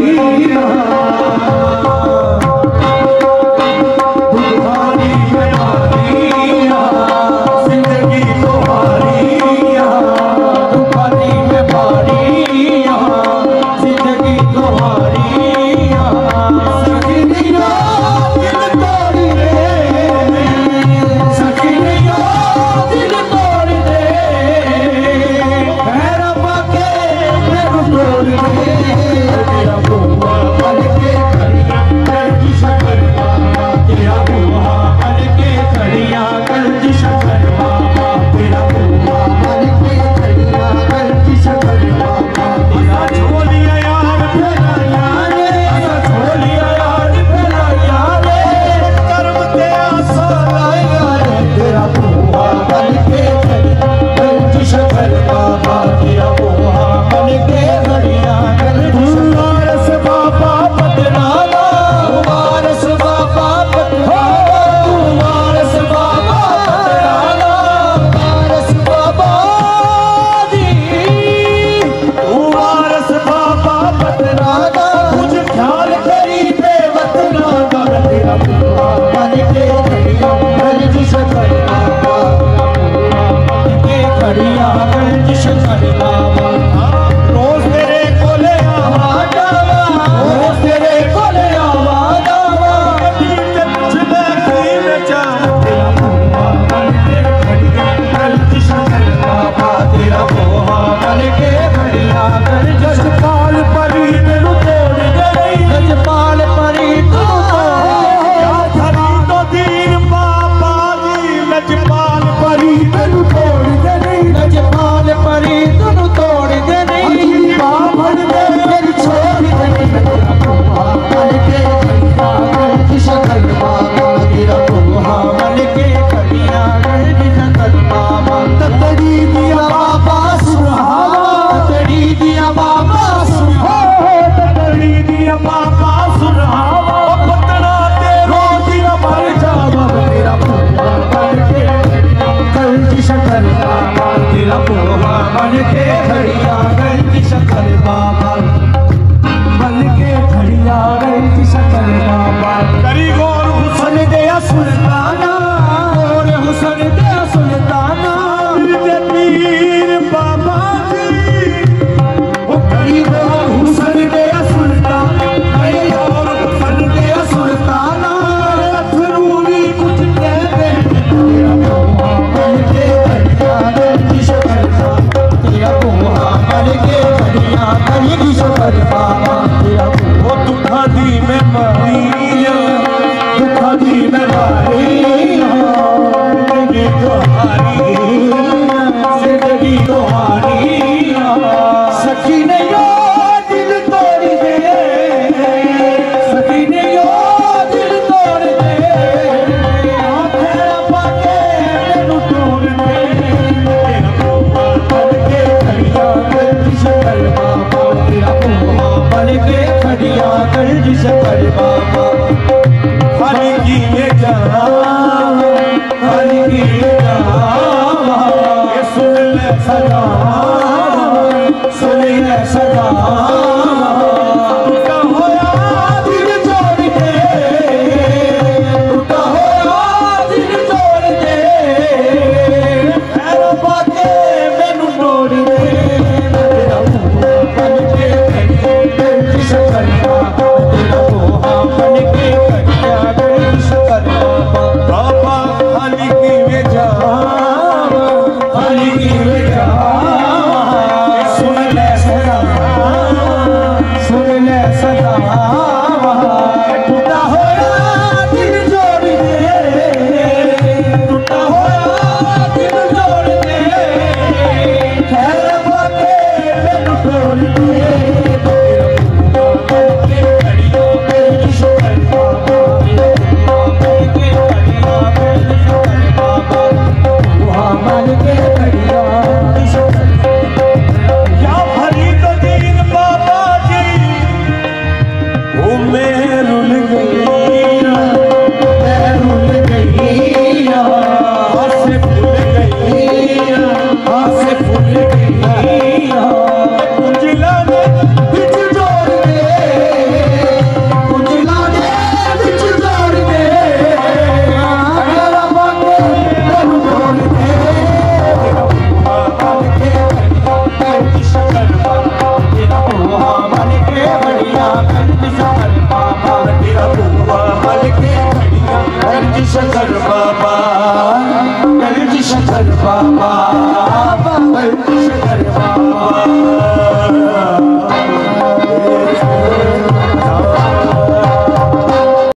Marina शादी में मरी। परा हरी गी जाम हरि गी जा सुनल सदा सुल सदा बाबा